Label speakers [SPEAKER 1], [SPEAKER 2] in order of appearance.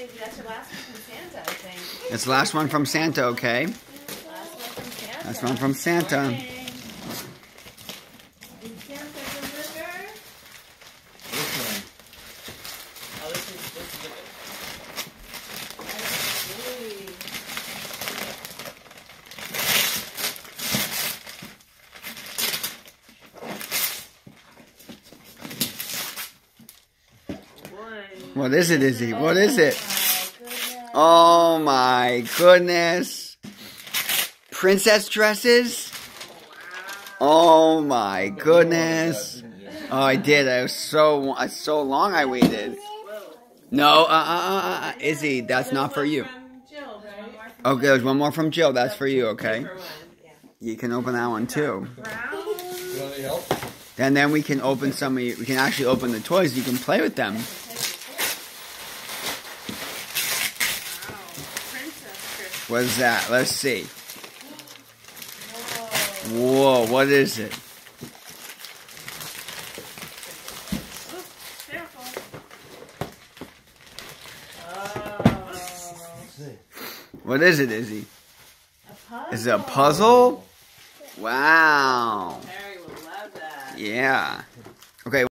[SPEAKER 1] Dave, that's your last one from Santa, I think.
[SPEAKER 2] It's the last one from Santa, okay?
[SPEAKER 1] Last one from Santa.
[SPEAKER 2] Last one from Santa.
[SPEAKER 1] Morning. Santa deliver?
[SPEAKER 3] Which one? Oh, this is, this is
[SPEAKER 2] What is it, Izzy? What is it?
[SPEAKER 1] Oh, my goodness.
[SPEAKER 2] Oh my goodness. Princess dresses? Oh my goodness. Oh, I did. I was so uh, so long I waited. No, uh, uh, uh, uh, Izzy, that's not for you.
[SPEAKER 1] From Jill, right?
[SPEAKER 2] Okay, there's one more from Jill. That's for you, okay? You can open that one too.
[SPEAKER 1] Brown.
[SPEAKER 3] you want any help?
[SPEAKER 2] And then we can open some of you, we can actually open the toys. You can play with them.
[SPEAKER 1] Wow. Princess Christmas.
[SPEAKER 2] What is that? Let's see.
[SPEAKER 1] Whoa.
[SPEAKER 2] Whoa, what is it?
[SPEAKER 1] Ooh, careful.
[SPEAKER 3] Let's see.
[SPEAKER 2] What is it, Izzy?
[SPEAKER 1] A puzzle.
[SPEAKER 2] Is it a puzzle? Wow.
[SPEAKER 1] Harry will love that.
[SPEAKER 2] Yeah. Okay.